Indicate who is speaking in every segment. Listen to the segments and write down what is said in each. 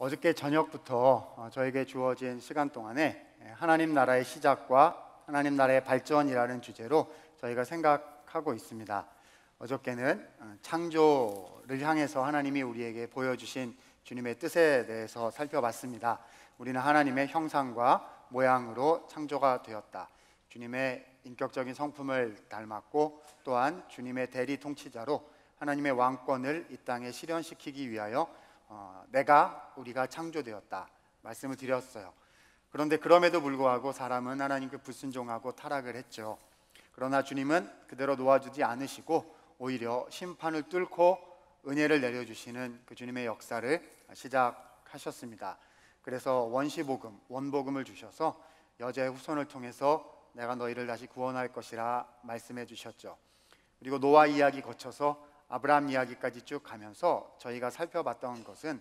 Speaker 1: 어저께 저녁부터 어, 저에게 주어진 시간 동안에 하나님 나라의 시작과 하나님 나라의 발전이라는 주제로 저희가 생각하고 있습니다. 어저께는 어, 창조를 향해서 하나님이 우리에게 보여주신 주님의 뜻에 대해서 살펴봤습니다. 우리는 하나님의 형상과 모양으로 창조가 되었다. 주님의 인격적인 성품을 닮았고 또한 주님의 대리 통치자로 하나님의 왕권을 이 땅에 실현시키기 위하여 어, 내가 우리가 창조되었다 말씀을 드렸어요. 그런데 그럼에도 불구하고 사람은 하나님께 불순종하고 타락을 했죠. 그러나 주님은 그대로 놓아주지 않으시고 오히려 심판을 뚫고 은혜를 내려주시는 그 주님의 역사를 시작하셨습니다. 그래서 원시복음, 원복음을 주셔서 여자의 후손을 통해서 내가 너희를 다시 구원할 것이라 말씀해 주셨죠. 그리고 노아 이야기 거쳐서 아브라함 이야기까지 쭉 가면서 저희가 살펴봤던 것은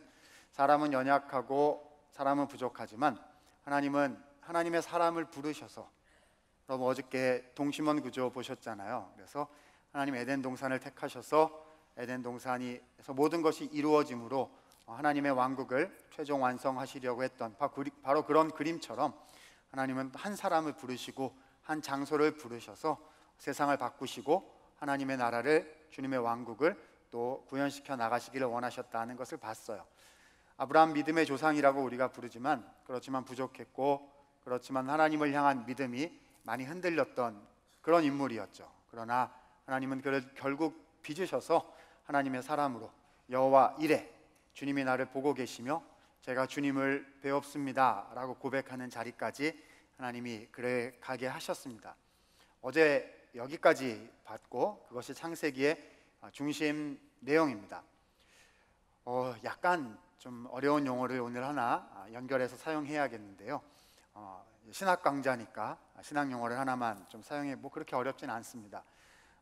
Speaker 1: 사람은 연약하고 사람은 부족하지만 하나님은 하나님의 사람을 부르셔서 여러분 어저께 동심원 구조 보셨잖아요. 그래서 하나님 에덴 동산을 택하셔서 에덴 동산이서 모든 것이 이루어짐으로 하나님의 왕국을 최종 완성하시려고 했던 바로 그런 그림처럼 하나님은 한 사람을 부르시고 한 장소를 부르셔서 세상을 바꾸시고 하나님의 나라를 주님의 왕국을 또 구현시켜 나가시기를 원하셨다는 것을 봤어요. 아브라함 믿음의 조상이라고 우리가 부르지만 그렇지만 부족했고 그렇지만 하나님을 향한 믿음이 많이 흔들렸던 그런 인물이었죠. 그러나 하나님은 그를 결국 빚으셔서 하나님의 사람으로 여호와 이래 주님이 나를 보고 계시며 제가 주님을 배웠습니다라고 고백하는 자리까지 하나님이 그래 가게 하셨습니다. 어제 여기까지 봤고 그것이 창세기의 중심 내용입니다. 어, 약간 좀 어려운 용어를 오늘 하나 연결해서 사용해야겠는데요. 어, 신학 강좌니까 신학 용어를 하나만 좀 사용해 뭐 그렇게 어렵진 않습니다.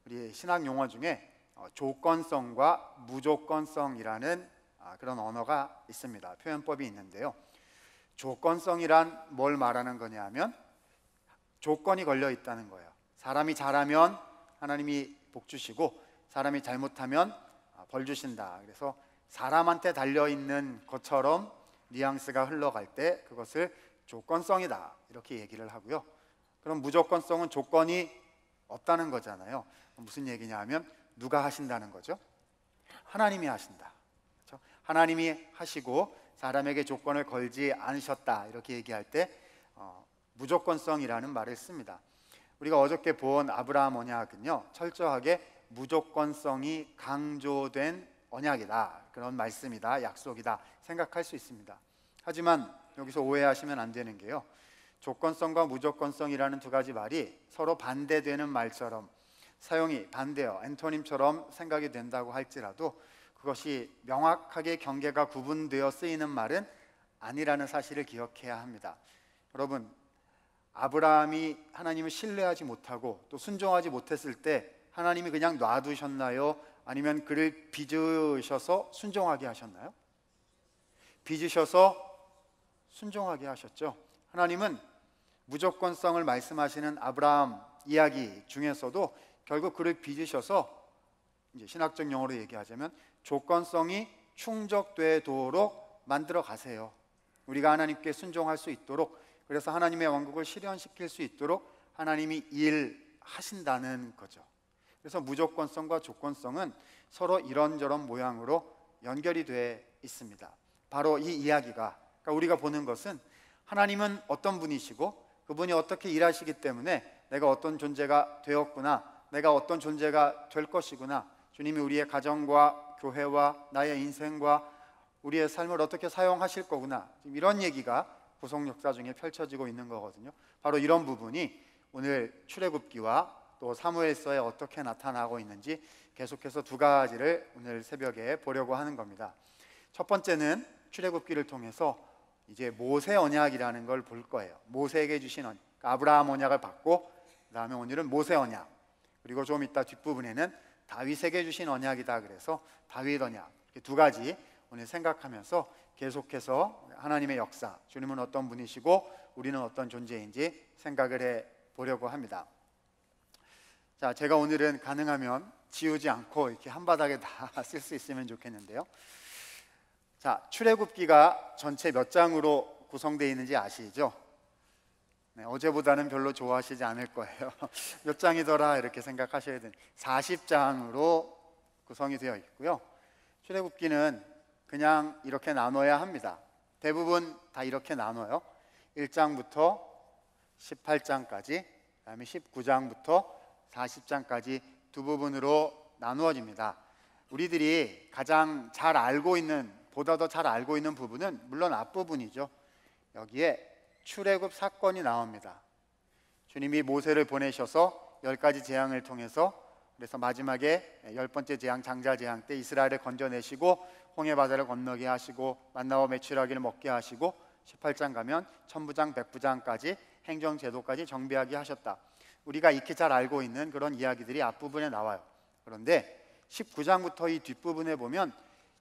Speaker 1: 우리 신학 용어 중에 어, 조건성과 무조건성이라는 아, 그런 언어가 있습니다. 표현법이 있는데요. 조건성이란 뭘 말하는 거냐면 조건이 걸려 있다는 거예요. 사람이 잘하면 하나님이 복 주시고 사람이 잘못하면 아, 벌 주신다. 그래서 사람한테 달려 있는 것처럼 뉘앙스가 흘러갈 때 그것을 조건성이다. 이렇게 얘기를 하고요. 그럼 무조건성은 조건이 없다는 거잖아요. 무슨 얘기냐 하면 누가 하신다는 거죠? 하나님이 하신다. 그렇죠? 하나님이 하시고 사람에게 조건을 걸지 않으셨다. 이렇게 얘기할 때 어, 무조건성이라는 말을 씁니다. 우리가 어저께 본 아브라함 언약은요 철저하게 무조건성이 강조된 언약이다 그런 말씀이다 약속이다 생각할 수 있습니다. 하지만 여기서 오해하시면 안 되는 게요 조건성과 무조건성이라는 두 가지 말이 서로 반대되는 말처럼 사용이 반대요 엔토님처럼 생각이 된다고 할지라도 그것이 명확하게 경계가 구분되어 쓰이는 말은 아니라는 사실을 기억해야 합니다. 여러분 아브라함이 하나님을 신뢰하지 못하고 또 순종하지 못했을 때 하나님이 그냥 놔두셨나요? 아니면 그를 빚으셔서 순종하게 하셨나요? 빚으셔서 순종하게 하셨죠. 하나님은 무조건성을 말씀하시는 아브라함 이야기 중에서도 결국 그를 빚으셔서 이제 신학적 용어로 얘기하자면 조건성이 충족되도록 만들어 가세요. 우리가 하나님께 순종할 수 있도록 그래서 하나님의 왕국을 실현시킬 수 있도록 하나님이 일하신다는 거죠. 그래서 무조건성과 조건성은 서로 이런저런 모양으로 연결이 돼 있습니다. 바로 이 이야기가 그러니까 우리가 보는 것은 하나님은 어떤 분이시고 그분이 어떻게 일하시기 때문에 내가 어떤 존재가 되었구나, 내가 어떤 존재가 될 것이구나. 주님이 우리의 가정과 교회와 나의 인생과 우리의 삶을 어떻게 사용하실 거구나. 이런 얘기가 구속 역사 중에 펼쳐지고 있는 거거든요. 바로 이런 부분이 오늘 출애굽기와 또 사무엘서에 어떻게 나타나고 있는지 계속해서 두 가지를 오늘 새벽에 보려고 하는 겁니다. 첫 번째는 출애굽기를 통해서 이제 모세 언약이라는 걸 볼 거예요. 모세에게 주신 언약, 그러니까 아브라함 언약을 받고 그다음에 오늘은 모세 언약. 그리고 좀 이따 뒷부분에는 다윗에게 주신 언약이다 그래서 다윗 언약. 두 가지 오늘 생각하면서 계속해서 하나님의 역사, 주님은 어떤 분이시고 우리는 어떤 존재인지 생각을 해 보려고 합니다. 자, 제가 오늘은 가능하면 지우지 않고 이렇게 한 바닥에 다 쓸 수 있으면 좋겠는데요. 자, 출애굽기가 전체 몇 장으로 구성되어 있는지 아시죠? 네, 어제보다는 별로 좋아하시지 않을 거예요. 몇 장이더라 이렇게 생각하셔야 되는 40장으로 구성이 되어 있고요. 출애굽기는 그냥 이렇게 나눠야 합니다. 대부분 다 이렇게 나눠요. 1장부터 18장까지, 그다음에 19장부터 40장까지 두 부분으로 나누어집니다. 우리들이 가장 잘 알고 있는 보다 더 잘 알고 있는 부분은 물론 앞부분이죠. 여기에 출애굽 사건이 나옵니다. 주님이 모세를 보내셔서 열 가지 재앙을 통해서 그래서 마지막에 열 번째 재앙 장자 재앙 때 이스라엘을 건져내시고 홍해 바다를 건너게 하시고 만나와 메추라기를 먹게 하시고 18장 가면 천부장 백부장까지 행정 제도까지 정비하게 하셨다. 우리가 익히 잘 알고 있는 그런 이야기들이 앞부분에 나와요. 그런데 19장부터 이 뒷부분에 보면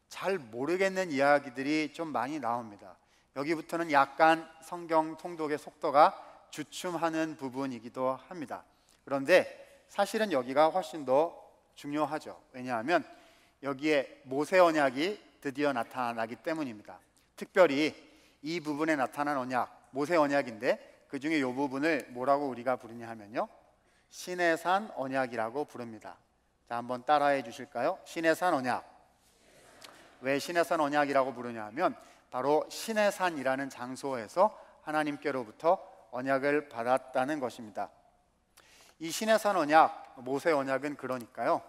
Speaker 1: 잘 모르겠는 이야기들이 좀 많이 나옵니다. 여기부터는 약간 성경 통독의 속도가 주춤하는 부분이기도 합니다. 그런데 사실은 여기가 훨씬 더 중요하죠. 왜냐하면 여기에 모세 언약이 드디어 나타나기 때문입니다. 특별히 이 부분에 나타난 언약, 모세 언약인데 그 중에 이 부분을 뭐라고 우리가 부르냐 하면요. 신의 산 언약이라고 부릅니다. 자, 한번 따라해 주실까요? 신의 산 언약. 왜 신의 산 언약이라고 부르냐 하면 바로 신의 산이라는 장소에서 하나님께로부터 언약을 받았다는 것입니다. 이 신의 산 언약, 모세 언약은 그러니까요.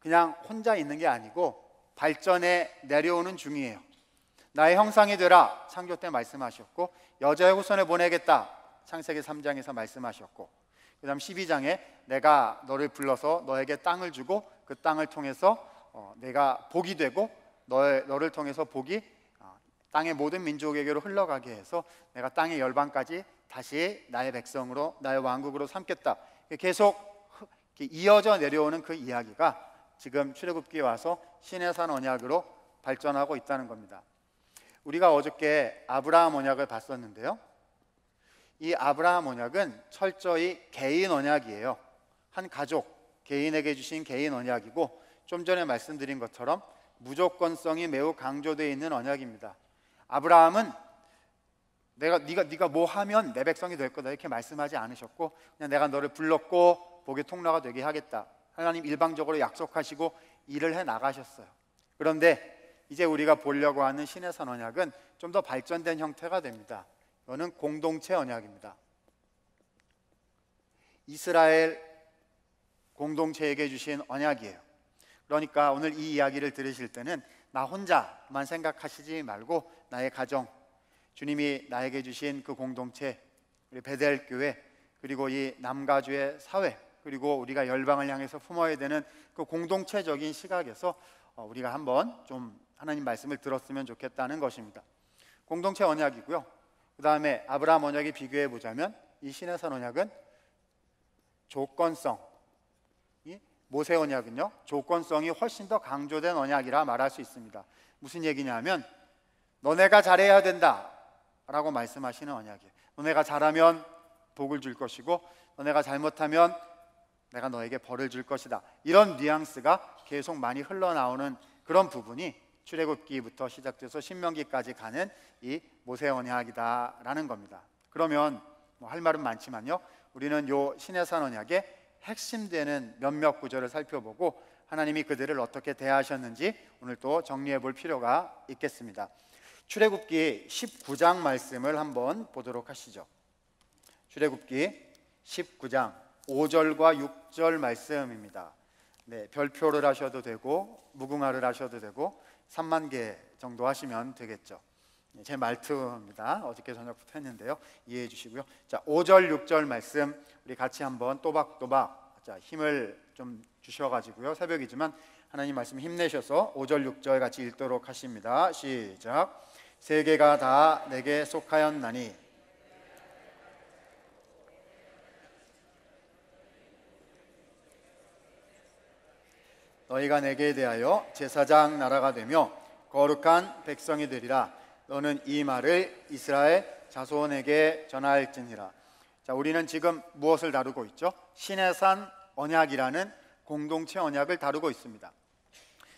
Speaker 1: 그냥 혼자 있는 게 아니고 발전에 내려오는 중이에요. 나의 형상이 되라 창조 때 말씀하셨고 여자의 후손을 보내겠다 창세기 3장에서 말씀하셨고 그다음 12장에 내가 너를 불러서 너에게 땅을 주고 그 땅을 통해서 어, 내가 복이 되고 너의, 너를 통해서 복이 어, 땅의 모든 민족에게로 흘러가게 해서 내가 땅의 열방까지 다시 나의 백성으로 나의 왕국으로 삼겠다. 계속 이어져 내려오는 그 이야기가 지금 출애굽기에 와서 신의 산 언약으로 발전하고 있다는 겁니다. 우리가 어저께 아브라함 언약을 봤었는데요. 이 아브라함 언약은 철저히 개인 언약이에요. 한 가족 개인에게 주신 개인 언약이고 좀 전에 말씀드린 것처럼 무조건성이 매우 강조되어 있는 언약입니다. 아브라함은 내가 네가 네가 뭐 하면 내 백성이 될 거다 이렇게 말씀하지 않으셨고 그냥 내가 너를 불렀고 복의 통로가 되게 하겠다. 하나님 일방적으로 약속하시고 일을 해 나가셨어요. 그런데 이제 우리가 보려고 하는 신의 선 언약은 좀 더 발전된 형태가 됩니다. 이거는 공동체 언약입니다. 이스라엘 공동체에게 주신 언약이에요. 그러니까 오늘 이 이야기를 들으실 때는 나 혼자만 생각하시지 말고 나의 가정, 주님이 나에게 주신 그 공동체, 우리 베델 교회, 그리고 이 남가주의 사회, 그리고 우리가 열방을 향해서 품어야 되는 그 공동체적인 시각에서 어, 우리가 한번 좀 하나님 말씀을 들었으면 좋겠다는 것입니다. 공동체 언약이고요. 그 다음에 아브라함 언약에 비교해 보자면 이산 언약은 조건성, 모세 언약은요 조건성이 훨씬 더 강조된 언약이라 말할 수 있습니다. 무슨 얘기냐면 너네가 잘해야 된다라고 말씀하시는 언약이에요. 너네가 잘하면 복을 줄 것이고 너네가 잘못하면 내가 너에게 벌을 줄 것이다. 이런 뉘앙스가 계속 많이 흘러나오는 그런 부분이 출애굽기부터 시작돼서 신명기까지 가는 이 모세 언약이다라는 겁니다. 그러면 뭐 할 말은 많지만요. 우리는 요 신의 산 언약의 핵심되는 몇몇 구절을 살펴보고 하나님이 그들을 어떻게 대하셨는지 오늘 또 정리해 볼 필요가 있겠습니다. 출애굽기 19장 말씀을 한번 보도록 하시죠. 출애굽기 19장 5절과 6절 말씀입니다. 네, 별표를 하셔도 되고 무궁화를 하셔도 되고 3만 개 정도 하시면 되겠죠. 네, 제 말투입니다. 어저께 저녁부터 했는데요. 이해해 주시고요. 자, 5절 6절 말씀 우리 같이 한번 또박또박 자, 힘을 좀 주셔 가지고요. 새벽이지만 하나님 말씀 힘내셔서 5절 6절 같이 읽도록 하십니다. 시작. 세계가 다 내게 속하였나니 너희가 내게 대하여 제사장 나라가 되며 거룩한 백성이 되리라. 너는 이 말을 이스라엘 자손에게 전할지니라. 자, 우리는 지금 무엇을 다루고 있죠? 신의 산 언약이라는 공동체 언약을 다루고 있습니다.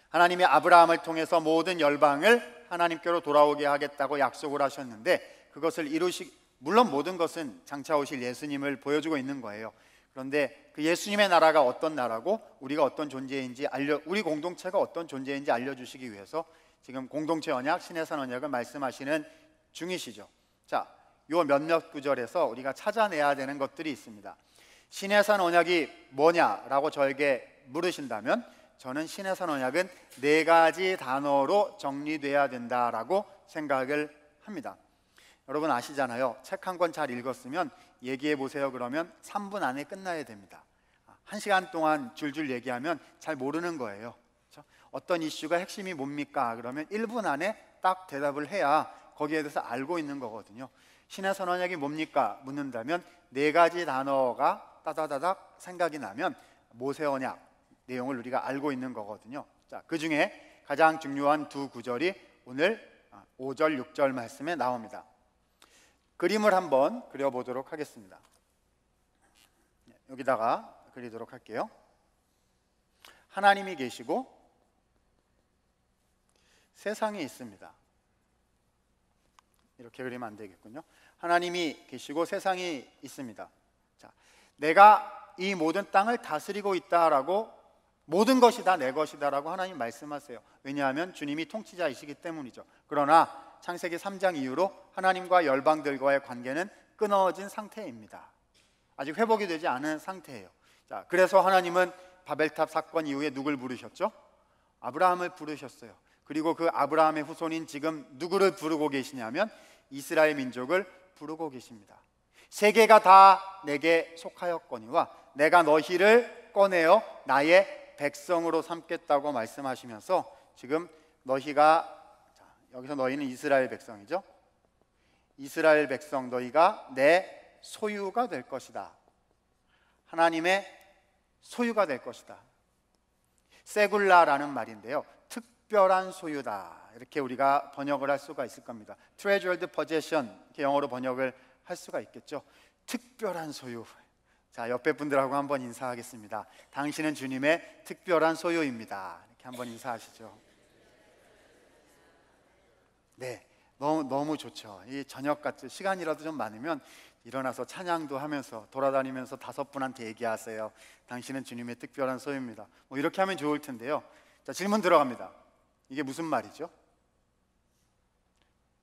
Speaker 1: 하나님이 아브라함을 통해서 모든 열방을 하나님께로 돌아오게 하겠다고 약속을 하셨는데 그것을 이루시 물론 모든 것은 장차 오실 예수님을 보여주고 있는 거예요. 그런데 그 예수님의 나라가 어떤 나라고 우리가 어떤 존재인지 알려 우리 공동체가 어떤 존재인지 알려 주시기 위해서 지금 공동체 언약 신의 산 언약을 말씀하시는 중이시죠. 자, 요 몇몇 구절에서 우리가 찾아내야 되는 것들이 있습니다. 신의 산 언약이 뭐냐라고 저에게 물으신다면 저는 신의 산 언약은 네 가지 단어로 정리돼야 된다라고 생각을 합니다. 여러분 아시잖아요. 책 한 권 잘 읽었으면 얘기해 보세요. 그러면 3분 안에 끝나야 됩니다. 한 시간 동안 줄줄 얘기하면 잘 모르는 거예요. 그렇죠? 어떤 이슈가 핵심이 뭡니까? 그러면 1분 안에 딱 대답을 해야 거기에 대해서 알고 있는 거거든요. 신의 선언약이 뭡니까? 묻는다면 네 가지 단어가 따다다닥 생각이 나면 모세 언약 내용을 우리가 알고 있는 거거든요. 자, 그 중에 가장 중요한 두 구절이 오늘 5절, 6절 말씀에 나옵니다. 그림을 한번 그려보도록 하겠습니다. 여기다가 그리도록 할게요. 하나님이 계시고 세상이 있습니다. 이렇게 그리면 안 되겠군요. 하나님이 계시고 세상이 있습니다. 자, 내가 이 모든 땅을 다스리고 있다라고 모든 것이 다 내 것이다라고 하나님 말씀하세요. 왜냐하면 주님이 통치자이시기 때문이죠. 그러나 창세기 3장 이후로 하나님과 열방들과의 관계는 끊어진 상태입니다. 아직 회복이 되지 않은 상태예요. 자, 그래서 하나님은 바벨탑 사건 이후에 누굴 부르셨죠? 아브라함을 부르셨어요. 그리고 그 아브라함의 후손인 지금 누구를 부르고 계시냐면 이스라엘 민족을 부르고 계십니다. 세계가 다 내게 속하였거니와 내가 너희를 꺼내어 나의 백성으로 삼겠다고 말씀하시면서 지금 너희가 여기서 너희는 이스라엘 백성이죠. 이스라엘 백성 너희가 내 소유가 될 것이다. 하나님의 소유가 될 것이다. 세굴라라는 말인데요. 특별한 소유다. 이렇게 우리가 번역을 할 수가 있을 겁니다. treasured possession 이렇게 영어로 번역을 할 수가 있겠죠. 특별한 소유. 자, 옆에 분들하고 한번 인사하겠습니다. 당신은 주님의 특별한 소유입니다. 이렇게 한번 인사하시죠. 네, 너무 너무 좋죠. 이 저녁 같이 시간이라도 좀 많으면 일어나서 찬양도 하면서 돌아다니면서 다섯 분한테 얘기하세요. 당신은 주님의 특별한 소유입니다. 뭐 이렇게 하면 좋을 텐데요. 자, 질문 들어갑니다. 이게 무슨 말이죠?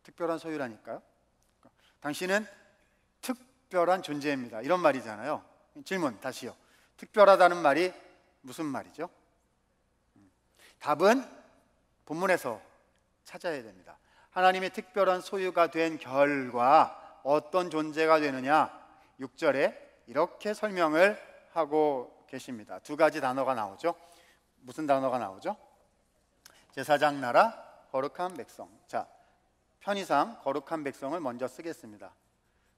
Speaker 1: 특별한 소유라니까요. 당신은 특별한 존재입니다. 이런 말이잖아요. 질문 다시요. 특별하다는 말이 무슨 말이죠? 음, 답은 본문에서 찾아야 됩니다. 하나님의 특별한 소유가 된 결과 어떤 존재가 되느냐 6절에 이렇게 설명을 하고 계십니다. 두 가지 단어가 나오죠. 무슨 단어가 나오죠? 제사장 나라 거룩한 백성. 자, 편의상 거룩한 백성을 먼저 쓰겠습니다.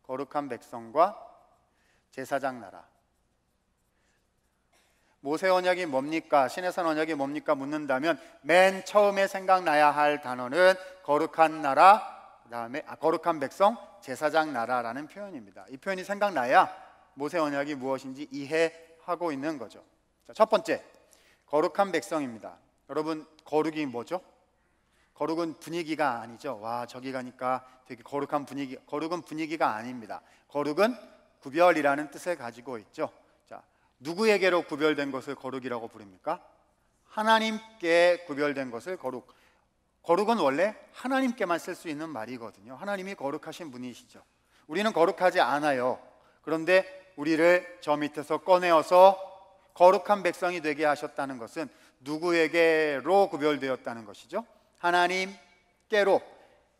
Speaker 1: 거룩한 백성과 제사장 나라. 모세 언약이 뭡니까? 신해산 언약이 뭡니까? 묻는다면 맨 처음에 생각나야 할 단어는 거룩한 나라, 그다음에 아, 거룩한 백성, 제사장 나라라는 표현입니다. 이 표현이 생각나야 모세 언약이 무엇인지 이해하고 있는 거죠. 자, 첫 번째, 거룩한 백성입니다. 여러분, 거룩이 뭐죠? 거룩은 분위기가 아니죠. 와, 저기 가니까 되게 거룩한 분위기. 거룩은 분위기가 아닙니다. 거룩은 구별이라는 뜻을 가지고 있죠. 누구에게로 구별된 것을 거룩이라고 부릅니까? 하나님께 구별된 것을 거룩. 거룩은 원래 하나님께만 쓸 수 있는 말이거든요. 하나님이 거룩하신 분이시죠. 우리는 거룩하지 않아요. 그런데 우리를 저 밑에서 꺼내어서 거룩한 백성이 되게 하셨다는 것은 누구에게로 구별되었다는 것이죠? 하나님께로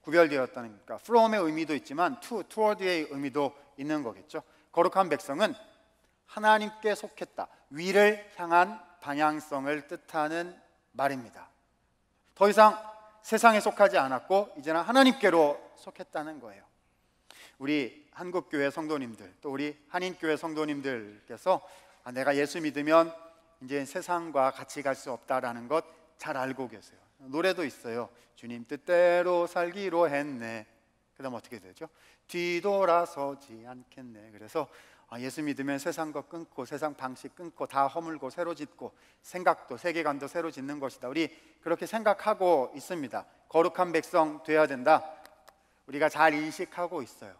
Speaker 1: 구별되었다는 거니까 from의 의미도 있지만 to, toward의 의미도 있는 거겠죠. 거룩한 백성은 하나님께 속했다. 위를 향한 방향성을 뜻하는 말입니다. 더 이상 세상에 속하지 않았고 이제는 하나님께로 속했다는 거예요. 우리 한국 교회 성도님들 또 우리 한인 교회 성도님들께서 아, 내가 예수 믿으면 이제 세상과 같이 갈 수 없다라는 것 잘 알고 계세요. 노래도 있어요. 주님 뜻대로 살기로 했네. 그다음 어떻게 되죠? 뒤돌아서지 않겠네. 그래서 아, 예수 믿으면 세상과 끊고 세상 방식 끊고 다 허물고 새로 짓고 생각도 세계관도 새로 짓는 것이다. 우리 그렇게 생각하고 있습니다. 거룩한 백성 되어야 된다. 우리가 잘 인식하고 있어요.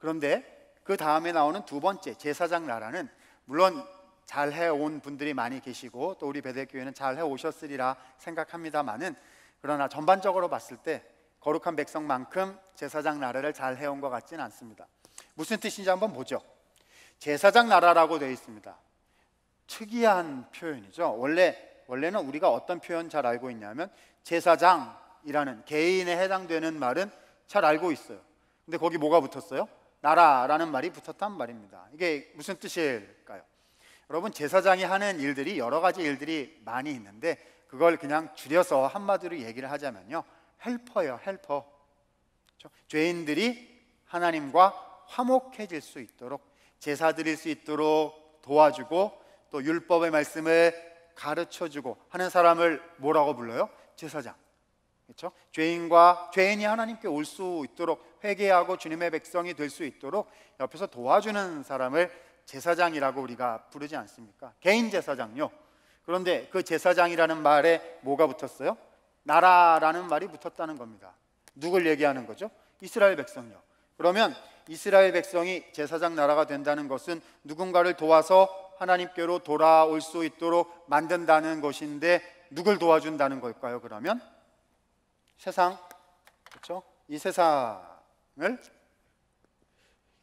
Speaker 1: 그런데 그 다음에 나오는 두 번째 제사장 나라는 물론 잘 해온 분들이 많이 계시고 또 우리 베델교회는 잘 해오셨으리라 생각합니다만은 그러나 전반적으로 봤을 때 거룩한 백성만큼 제사장 나라를 잘 해온 것 같지는 않습니다. 무슨 뜻인지 한번 보죠. 제사장 나라라고 되어 있습니다. 특이한 표현이죠. 원래 원래는 우리가 어떤 표현 잘 알고 있냐면 제사장이라는 개인에 해당되는 말은 잘 알고 있어요. 근데 거기 뭐가 붙었어요? 나라라는 말이 붙었단 말입니다. 이게 무슨 뜻일까요? 여러분 제사장이 하는 일들이 여러 가지 일들이 많이 있는데 그걸 그냥 줄여서 한마디로 얘기를 하자면요. 헬퍼요, 헬퍼. 그렇죠? 죄인들이 하나님과 화목해질 수 있도록 제사 드릴 수 있도록 도와주고 또 율법의 말씀을 가르쳐 주고 하는 사람을 뭐라고 불러요? 제사장. 그렇죠? 죄인과 죄인이 하나님께 올 수 있도록 회개하고 주님의 백성이 될 수 있도록 옆에서 도와주는 사람을 제사장이라고 우리가 부르지 않습니까? 개인 제사장요. 그런데 그 제사장이라는 말에 뭐가 붙었어요? 나라라는 말이 붙었다는 겁니다. 누굴 얘기하는 거죠? 이스라엘 백성요. 그러면 이스라엘 백성이 제사장 나라가 된다는 것은 누군가를 도와서 하나님께로 돌아올 수 있도록 만든다는 것인데 누굴 도와준다는 걸까요? 그러면 세상 그렇죠? 이 세상을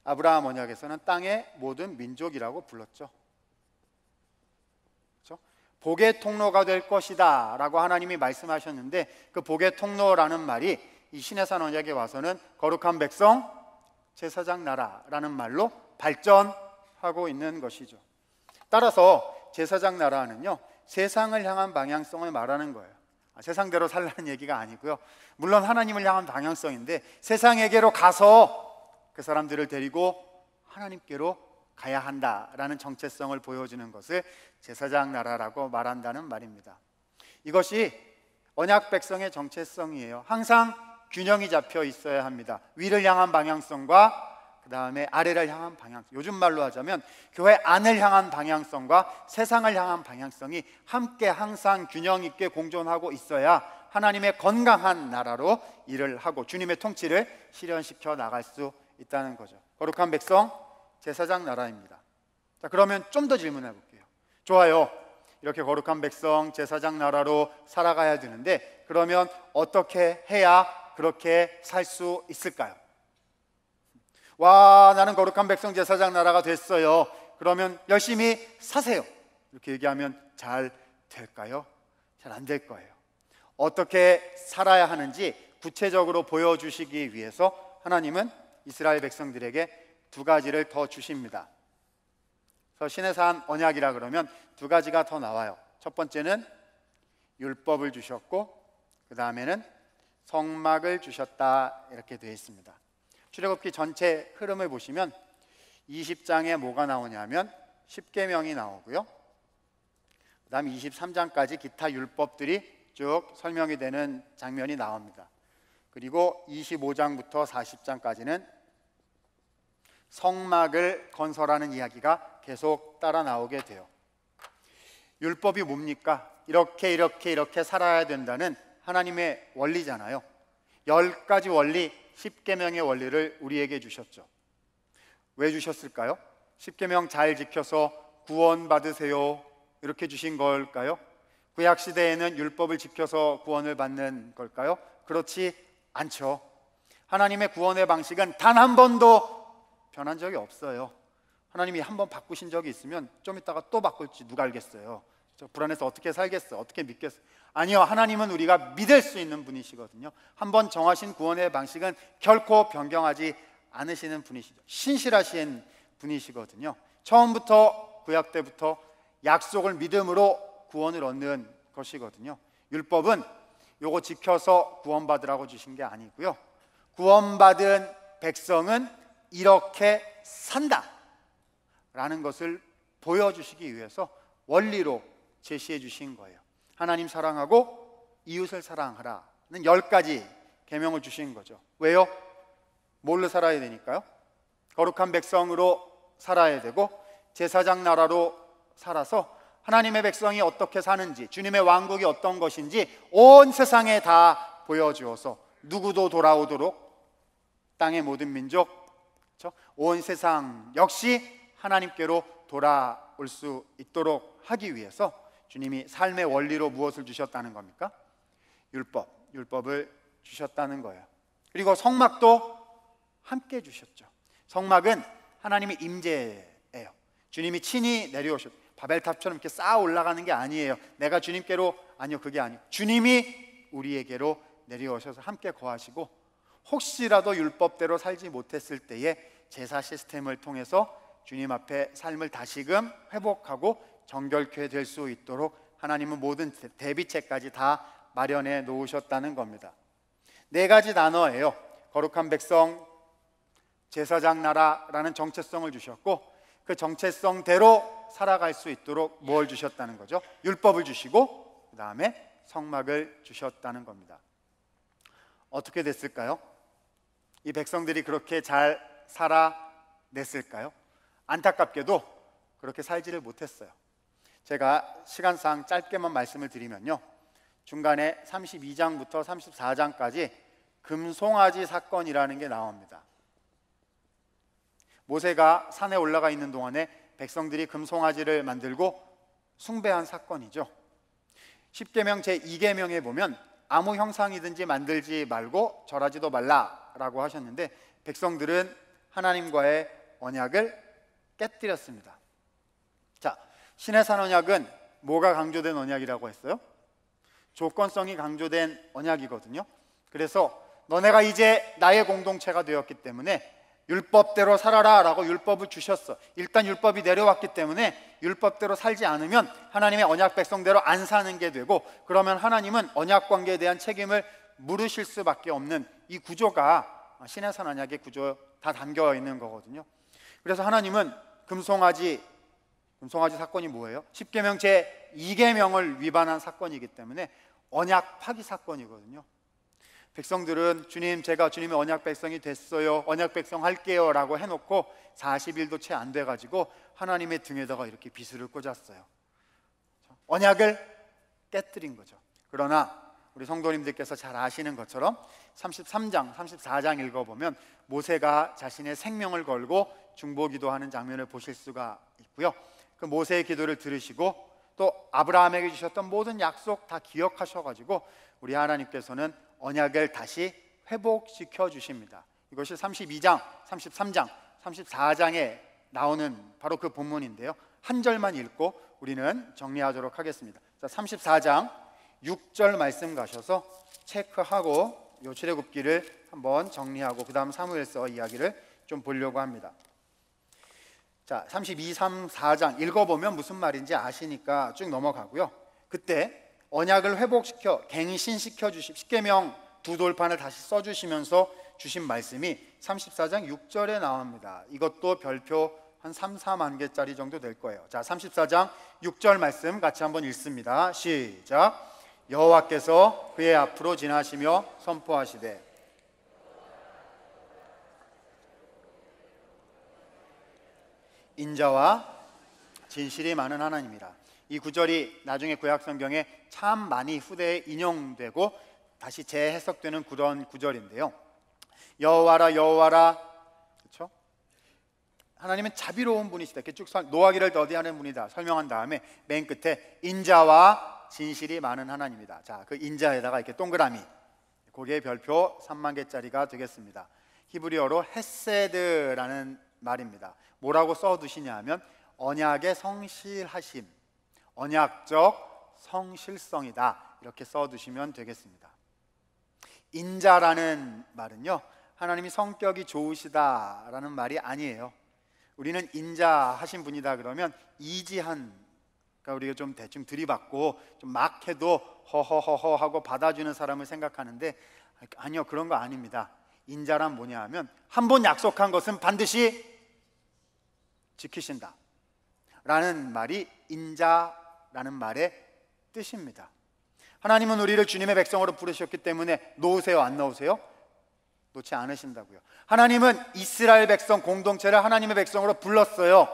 Speaker 1: 아브라함 언약에서는 땅의 모든 민족이라고 불렀죠. 그렇죠? 복의 통로가 될 것이다라고 하나님이 말씀하셨는데 그 복의 통로라는 말이 이 신해산 언약에 와서는 거룩한 백성 제사장 나라라는 말로 발전하고 있는 것이죠. 따라서 제사장 나라는요 세상을 향한 방향성을 말하는 거예요. 아, 세상대로 살라는 얘기가 아니고요. 물론 하나님을 향한 방향성인데 세상에게로 가서 그 사람들을 데리고 하나님께로 가야 한다라는 정체성을 보여주는 것을 제사장 나라라고 말한다는 말입니다. 이것이 언약 백성의 정체성이에요. 항상 균형이 잡혀 있어야 합니다. 위를 향한 방향성과 그 다음에 아래를 향한 방향성. 요즘 말로 하자면 교회 안을 향한 방향성과 세상을 향한 방향성이 함께 항상 균형 있게 공존하고 있어야 하나님의 건강한 나라로 일을 하고 주님의 통치를 실현시켜 나갈 수 있다는 거죠. 거룩한 백성 제사장 나라입니다. 자, 그러면 좀 더 질문해 볼게요. 좋아요. 이렇게 거룩한 백성 제사장 나라로 살아가야 되는데 그러면 어떻게 해야 그렇게 살 수 있을까요? 와, 나는 거룩한 백성 제사장 나라가 됐어요. 그러면 열심히 사세요. 이렇게 얘기하면 잘 될까요? 잘 안 될 거예요. 어떻게 살아야 하는지 구체적으로 보여주시기 위해서 하나님은 이스라엘 백성들에게 두 가지를 더 주십니다. 그래서 신의 산 언약이라 그러면 두 가지가 더 나와요. 첫 번째는 율법을 주셨고 그 다음에는 성막을 주셨다 이렇게 되어 있습니다. 출애굽기 전체 흐름을 보시면 20장에 뭐가 나오냐면 10계명이 나오고요. 그다음 23장까지 기타 율법들이 쭉 설명이 되는 장면이 나옵니다. 그리고 25장부터 40장까지는 성막을 건설하는 이야기가 계속 따라 나오게 돼요. 율법이 뭡니까? 이렇게 이렇게 이렇게 살아야 된다는 하나님의 원리잖아요. 열 가지 원리, 십계명의 원리를 우리에게 주셨죠. 왜 주셨을까요? 십계명 잘 지켜서 구원 받으세요. 이렇게 주신 걸까요? 구약 시대에는 율법을 지켜서 구원을 받는 걸까요? 그렇지 않죠. 하나님의 구원의 방식은 단 한 번도 변한 적이 없어요. 하나님이 한 번 바꾸신 적이 있으면 좀 이따가 또 바꿀지 누가 알겠어요. 저 불안해서 어떻게 살겠어? 어떻게 믿겠어? 아니요. 하나님은 우리가 믿을 수 있는 분이시거든요. 한번 정하신 구원의 방식은 결코 변경하지 않으시는 분이시죠. 신실하신 분이시거든요. 처음부터 구약 때부터 약속을 믿음으로 구원을 얻는 것이거든요. 율법은 요거 지켜서 구원받으라고 주신 게 아니고요. 구원받은 백성은 이렇게 산다. 라는 것을 보여주시기 위해서 원리로 제시해 주신 거예요. 하나님 사랑하고 이웃을 사랑하라는 열 가지 계명을 주신 거죠. 왜요? 뭘로 살아야 되니까요? 거룩한 백성으로 살아야 되고 제사장 나라로 살아서 하나님의 백성이 어떻게 사는지 주님의 왕국이 어떤 것인지 온 세상에 다 보여주어서 누구도 돌아오도록 땅의 모든 민족? 온 세상 역시 하나님께로 돌아올 수 있도록 하기 위해서 주님이 삶의 원리로 무엇을 주셨다는 겁니까? 율법, 율법을 주셨다는 거예요. 그리고 성막도 함께 주셨죠. 성막은 하나님의 임재예요. 주님이 친히 내려오셨. 바벨탑처럼 이렇게 쌓아 올라가는 게 아니에요. 내가 주님께로 아니요 그게 아니요. 주님이 우리에게로 내려오셔서 함께 거하시고 혹시라도 율법대로 살지 못했을 때에 제사 시스템을 통해서 주님 앞에 삶을 다시금 회복하고 정결케 될 수 있도록 하나님은 모든 대비책까지 다 마련해 놓으셨다는 겁니다. 네 가지 단어예요. 거룩한 백성, 제사장 나라라는 정체성을 주셨고 그 정체성대로 살아갈 수 있도록 뭘 주셨다는 거죠? 율법을 주시고 그 다음에 성막을 주셨다는 겁니다. 어떻게 됐을까요? 이 백성들이 그렇게 잘 살아냈을까요? 안타깝게도 그렇게 살지를 못했어요. 제가 시간상 짧게만 말씀을 드리면요. 중간에 32장부터 34장까지 금송아지 사건이라는 게 나옵니다. 모세가 산에 올라가 있는 동안에 백성들이 금송아지를 만들고 숭배한 사건이죠. 10계명 제2계명에 보면 아무 형상이든지 만들지 말고 절하지도 말라라고 하셨는데 백성들은 하나님과의 언약을 깨뜨렸습니다. 자, 신의 산 언약은 뭐가 강조된 언약이라고 했어요? 조건성이 강조된 언약이거든요. 그래서 너네가 이제 나의 공동체가 되었기 때문에 율법대로 살아라 라고 율법을 주셨어. 일단 율법이 내려왔기 때문에 율법대로 살지 않으면 하나님의 언약 백성대로 안 사는 게 되고 그러면 하나님은 언약 관계에 대한 책임을 물으실 수밖에 없는 이 구조가 신의 산 언약의 구조 다 담겨 있는 거거든요. 그래서 하나님은 금송아지 금송아지 사건이 뭐예요? 10계명 제 2계명을 위반한 사건이기 때문에 언약 파기 사건이거든요. 백성들은 주님 제가 주님의 언약 백성이 됐어요. 언약 백성 할게요라고 해 놓고 40일도 채 안 돼 가지고 하나님의 등에다가 이렇게 비수를 꽂았어요. 언약을 깨뜨린 거죠. 그러나 우리 성도님들께서 잘 아시는 것처럼 33장, 34장 읽어보면 모세가 자신의 생명을 걸고 중보기도 하는 장면을 보실 수가 있고요. 그 모세의 기도를 들으시고 또 아브라함에게 주셨던 모든 약속 다 기억하셔가지고 우리 하나님께서는 언약을 다시 회복시켜 주십니다. 이것이 32장, 33장, 34장에 나오는 바로 그 본문인데요. 한 절만 읽고 우리는 정리하도록 하겠습니다. 자, 34장 6절 말씀 가셔서 체크하고 요 출애굽기를 한번 정리하고 그다음 사무엘서 이야기를 좀 보려고 합니다. 자, 32, 3, 4장 읽어보면 무슨 말인지 아시니까 쭉 넘어가고요. 그때 언약을 회복시켜 갱신시켜 주십 십계명 두 돌판을 다시 써 주시면서 주신 말씀이 34장 6절에 나옵니다. 이것도 별표 한 3, 4만 개짜리 정도 될 거예요. 자, 34장 6절 말씀 같이 한번 읽습니다. 시작. 여호와께서 그의 앞으로 지나시며 선포하시되 인자와 진실이 많은 하나님이라. 이 구절이 나중에 구약 성경에 참 많이 후대에 인용되고 다시 재해석되는 그런 구절인데요. 여호와라 여호와라 그렇죠? 하나님은 자비로운 분이시다. 이렇게 쭉 노하기를 더디하는 분이다. 설명한 다음에 맨 끝에 인자와 진실이 많은 하나님이다. 자, 그 인자에다가 이렇게 동그라미. 그게 별표 3만 개짜리가 되겠습니다. 히브리어로 헤세드라는 말입니다. 뭐라고 써 두시냐면 언약의 성실하심. 언약적 성실성이다. 이렇게 써 두시면 되겠습니다. 인자라는 말은요. 하나님이 성격이 좋으시다라는 말이 아니에요. 우리는 인자하신 분이다 그러면 이지한 그러니까 우리가 좀 대충 들이받고 좀 막 해도 허허허허 하고 받아주는 사람을 생각하는데 아니요 그런 거 아닙니다. 인자란 뭐냐 하면 한 번 약속한 것은 반드시 지키신다. 라는 말이 인자 라는 말의 뜻입니다. 하나님은 우리를 주님의 백성으로 부르셨기 때문에 놓으세요, 안 놓으세요? 놓지 않으신다고요. 하나님은 이스라엘 백성 공동체를 하나님의 백성으로 불렀어요.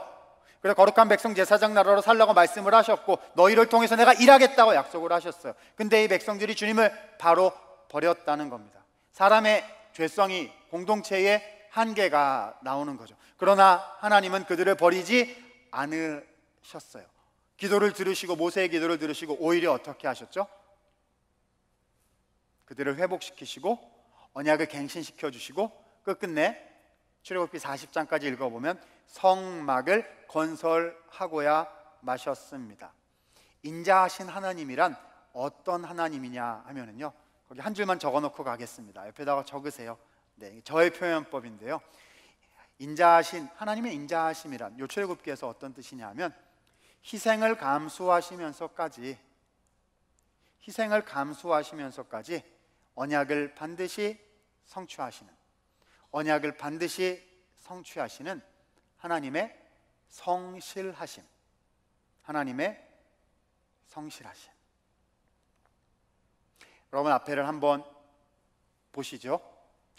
Speaker 1: 그래서 거룩한 백성 제사장 나라로 살라고 말씀을 하셨고 너희를 통해서 내가 일하겠다고 약속을 하셨어요. 근데 이 백성들이 주님을 바로 버렸다는 겁니다. 사람의 죄성이 공동체의 한계가 나오는 거죠. 그러나 하나님은 그들을 버리지 않으셨어요. 기도를 들으시고 모세의 기도를 들으시고 오히려 어떻게 하셨죠? 그들을 회복시키시고 언약을 갱신시켜 주시고 끝끝내 출애굽기 40장까지 읽어 보면 성막을 건설하고야 마셨습니다. 인자하신 하나님이란 어떤 하나님이냐 하면은요. 거기 한 줄만 적어 놓고 가겠습니다. 옆에다가 적으세요. 네, 저의 표현법인데요. 인자하신 하나님의 인자하심이란 요 출애굽기에서 어떤 뜻이냐면 희생을 감수하시면서까지 희생을 감수하시면서까지 언약을 반드시 성취하시는 언약을 반드시 성취하시는 하나님의 성실하심 하나님의 성실하심 여러분 앞에를 한번 보시죠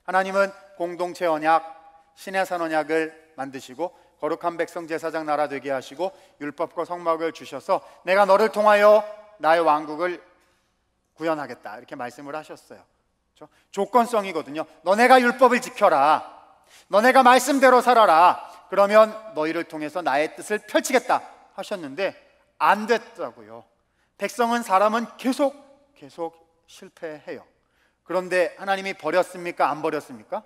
Speaker 1: 하나님은 공동체 언약 신의 산 언약을 만드시고 거룩한 백성 제사장 나라 되게 하시고 율법과 성막을 주셔서 내가 너를 통하여 나의 왕국을 구현하겠다 이렇게 말씀을 하셨어요. 그렇죠? 조건성이거든요. 너네가 율법을 지켜라. 너네가 말씀대로 살아라. 그러면 너희를 통해서 나의 뜻을 펼치겠다 하셨는데 안 됐다고요. 백성은 사람은 계속 계속 실패해요. 그런데 하나님이 버렸습니까? 안 버렸습니까?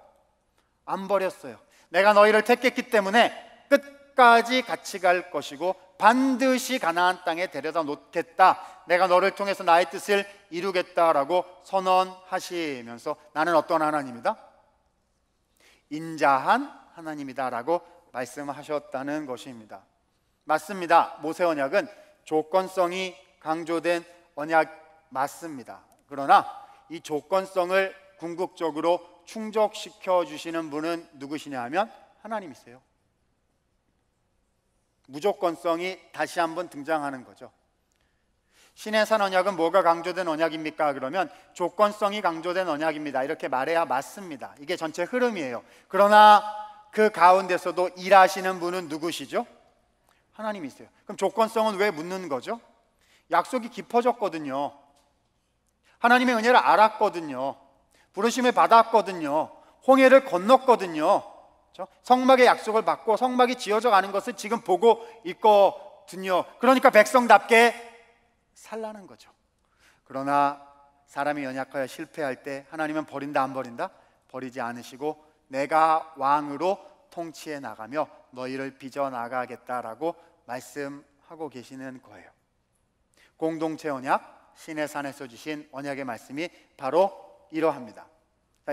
Speaker 1: 안 버렸어요. 내가 너희를 택했기 때문에 끝까지 같이 갈 것이고 반드시 가나안 땅에 데려다 놓겠다. 내가 너를 통해서 나의 뜻을 이루겠다라고 선언하시면서 나는 어떤 하나님이다? 인자한 하나님이다라고 말씀하셨다는 것입니다. 맞습니다. 모세 언약은 조건성이 강조된 언약 맞습니다. 그러나 이 조건성을 궁극적으로 충족시켜 주시는 분은 누구시냐 하면 하나님이세요. 무조건성이 다시 한번 등장하는 거죠. 신의 산 언약은 뭐가 강조된 언약입니까? 그러면 조건성이 강조된 언약입니다. 이렇게 말해야 맞습니다. 이게 전체 흐름이에요. 그러나 그 가운데서도 일하시는 분은 누구시죠? 하나님이세요. 그럼 조건성은 왜 묻는 거죠? 약속이 깊어졌거든요. 하나님의 은혜를 알았거든요. 부르심을 받았거든요. 홍해를 건넜거든요. 그렇죠? 성막의 약속을 받고 성막이 지어져 가는 것을 지금 보고 있거든요. 그러니까 백성답게 살라는 거죠. 그러나 사람이 연약하여 실패할 때 하나님은 버린다 안 버린다? 버리지 않으시고 내가 왕으로 통치해 나가며 너희를 빚어 나가겠다라고 말씀하고 계시는 거예요. 공동체 언약 신의 산에서 주신 언약의 말씀이 바로 이러합니다.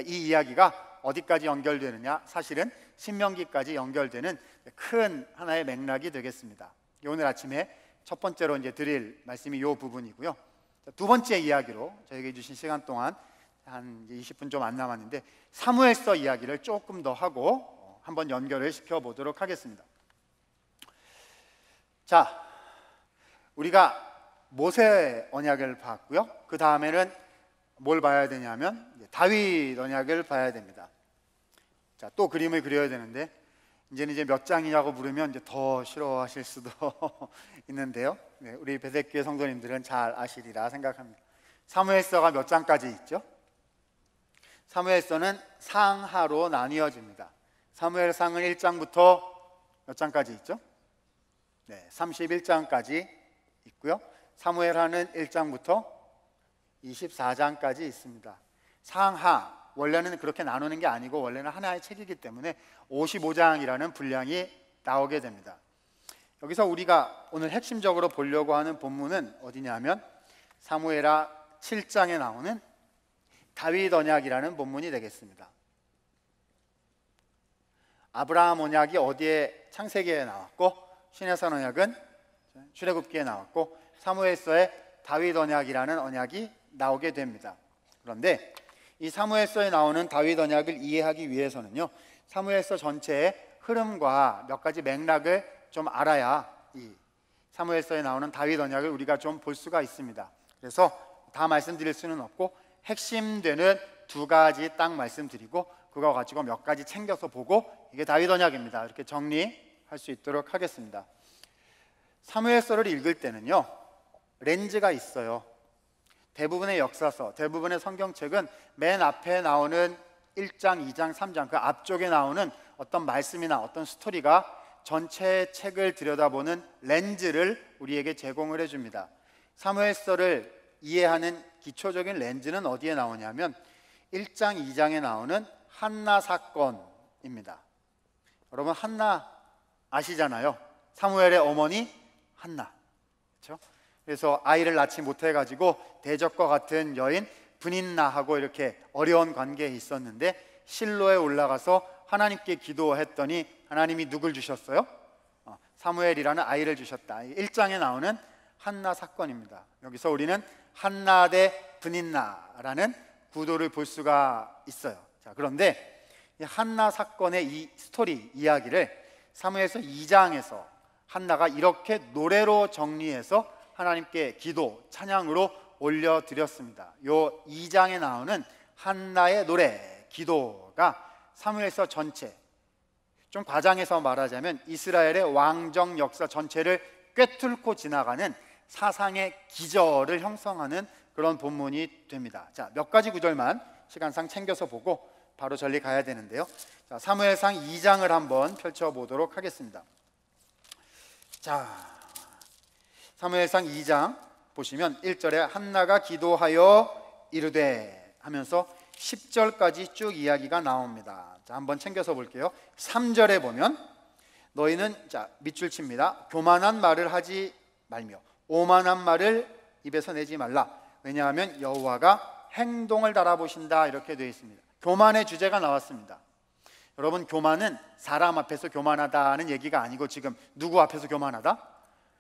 Speaker 1: 이 이야기가 어디까지 연결되느냐? 사실은 신명기까지 연결되는 큰 하나의 맥락이 되겠습니다. 오늘 아침에 첫 번째로 이제 드릴 말씀이 이 부분이고요. 두 번째 이야기로 저에게 주신 시간 동안 한 20분 좀 안 남았는데 사무엘서 이야기를 조금 더 하고 한번 연결을 시켜 보도록 하겠습니다. 자, 우리가 모세 언약을 봤고요. 그 다음에는 뭘 봐야 되냐면 다윗 언약을 봐야 됩니다. 자, 또 그림을 그려야 되는데 이제는 이제 몇 장이냐고 물으면 이제 더 싫어하실 수도 있는데요. 네, 우리 배색교회 성도님들은 잘 아시리라 생각합니다. 사무엘서가 몇 장까지 있죠? 사무엘서는 상하로 나뉘어집니다. 사무엘상은 1장부터 몇 장까지 있죠? 네, 31장까지 있고요. 사무엘하는 1장부터 24장까지 있습니다. 상하 원래는 그렇게 나누는 게 아니고 원래는 하나의 책이기 때문에 55장이라는 분량이 나오게 됩니다. 여기서 우리가 오늘 핵심적으로 보려고 하는 본문은 어디냐면 사무엘하 7장에 나오는 다윗 언약이라는 본문이 되겠습니다. 아브라함 언약이 어디에 창세기에 나왔고 신해산 언약은 출애굽기에 나왔고 사무엘서에 다윗 언약이라는 언약이 나오게 됩니다. 그런데 이 사무엘서에 나오는 다윗 언약을 이해하기 위해서는요. 사무엘서 전체의 흐름과 몇 가지 맥락을 좀 알아야 이 사무엘서에 나오는 다윗 언약을 우리가 좀 볼 수가 있습니다. 그래서 다 말씀드릴 수는 없고 핵심되는 두 가지 딱 말씀드리고 그거 가지고 몇 가지 챙겨서 보고 이게 다윗 언약입니다. 이렇게 정리할 수 있도록 하겠습니다. 사무엘서를 읽을 때는요. 렌즈가 있어요. 대부분의 역사서, 대부분의 성경책은 맨 앞에 나오는 1장, 2장, 3장 그 앞쪽에 나오는 어떤 말씀이나 어떤 스토리가 전체 책을 들여다보는 렌즈를 우리에게 제공을 해줍니다. 사무엘서를 이해하는 기초적인 렌즈는 어디에 나오냐면 1장, 2장에 나오는 한나 사건입니다. 여러분 한나 아시잖아요. 사무엘의 어머니 한나. 그렇죠? 그래서 아이를 낳지 못해 가지고 대적과 같은 여인 분인나하고 이렇게 어려운 관계에 있었는데 실로에 올라가서 하나님께 기도했더니 하나님이 누굴 주셨어요? 어, 사무엘이라는 아이를 주셨다. 1장에 나오는 한나 사건입니다. 여기서 우리는 한나 대 분인나라는 구도를 볼 수가 있어요. 자, 그런데 이 한나 사건의 이 스토리 이야기를 사무엘서 2장에서 한나가 이렇게 노래로 정리해서 하나님께 기도, 찬양으로 올려드렸습니다. 요 2장에 나오는 한나의 노래, 기도가 사무엘서 전체 좀 과장해서 말하자면 이스라엘의 왕정 역사 전체를 꿰뚫고 지나가는 사상의 기절을 형성하는 그런 본문이 됩니다. 자, 몇 가지 구절만 시간상 챙겨서 보고 바로 전리 가야 되는데요. 자, 사무엘상 2장을 한번 펼쳐 보도록 하겠습니다. 자, 사무엘상 2장 보시면 1절에 한나가 기도하여 이르되 하면서 10절까지 쭉 이야기가 나옵니다. 자, 한번 챙겨서 볼게요. 3절에 보면 너희는 자, 밑줄 칩니다. 교만한 말을 하지 말며 오만한 말을 입에서 내지 말라. 왜냐하면 여호와가 행동을 달아보신다 이렇게 되어 있습니다. 교만의 주제가 나왔습니다. 여러분 교만은 사람 앞에서 교만하다는 얘기가 아니고 지금 누구 앞에서 교만하다?